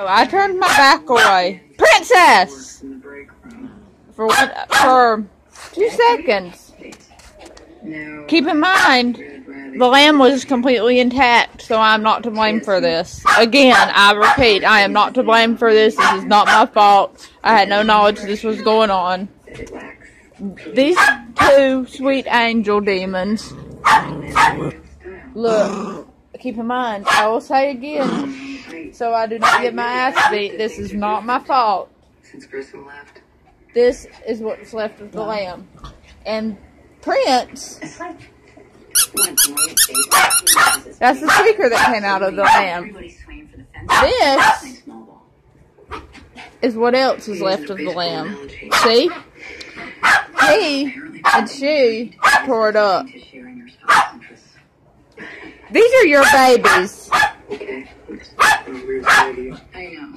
So I turned my back away. Princess! For one, for two seconds. Keep in mind, the lamb was completely intact, so I'm not to blame for this. Again, I repeat, I am not to blame for this. This is not my fault. I had no knowledge this was going on. These two sweet angel demons. Look, keep in mind, I will say again, so I do not get my ass beat, this is not my fault. Since Grissom left. This is what's left of the lamb. And Prince, that's the speaker that came out of the lamb. Everybody's swinging for the fence. This is what else is left of the lamb. See? He and she tore it up. To sharing your spouse's interests. These are your babies. Okay. Weird you. I know.